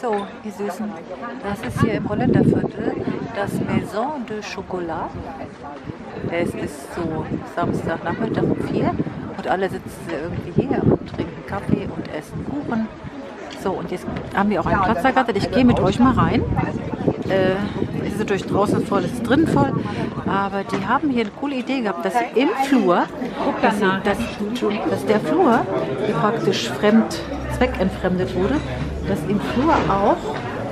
So, ihr Süßen, das ist hier im Holländerviertel das Maison de Chocolat. Es ist so Samstagnachmittag um vier und alle sitzen irgendwie hier und trinken Kaffee und essen Kuchen. So, und jetzt haben wir auch einen Platz ergattert. Ich gehe mit euch mal rein. Äh, es ist natürlich draußen voll, es ist drin voll. Aber die haben hier eine coole Idee gehabt, dass im Flur, dass, dass, dass der Flur praktisch fremd, zweckentfremdet wurde, dass im Flur auch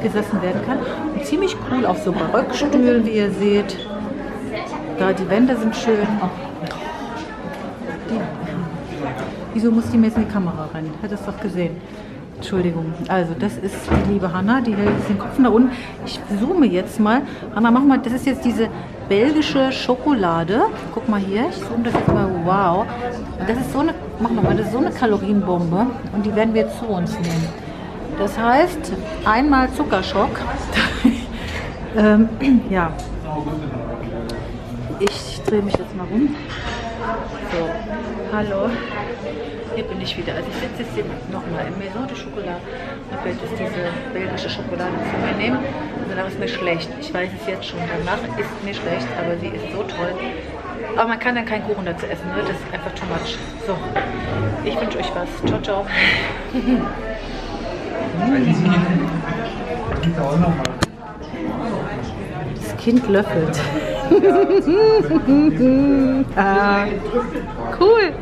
gesessen werden kann. Und ziemlich cool auf so Barockstühlen, wie ihr seht. Da die Wände sind schön. Die, wieso muss die mir jetzt in die Kamera rennen? Hättest du doch gesehen. Entschuldigung. Also das ist die liebe Hanna, die hält den Kopf nach unten. Ich zoome jetzt mal. Hanna, mach mal, das ist jetzt diese belgische Schokolade. Guck mal hier, ich zoome das jetzt mal. Wow. Das ist so eine, mach mal, das ist so eine Kalorienbombe und die werden wir zu uns nehmen. Das heißt, einmal Zuckerschock. ähm, ja. Ich drehe mich jetzt mal rum. So, hallo. Hier bin ich wieder. Also ich sitze jetzt hier nochmal im Maison de Chocolat und werde jetzt diese belgische Schokolade zu mir nehmen. Und danach ist mir schlecht. Ich weiß es jetzt schon. Danach ist mir schlecht, aber sie ist so toll. Aber man kann dann keinen Kuchen dazu essen. Ne? Das ist einfach too much. So, ich wünsche euch was. Ciao, ciao. Das Kind löffelt. ah, cool.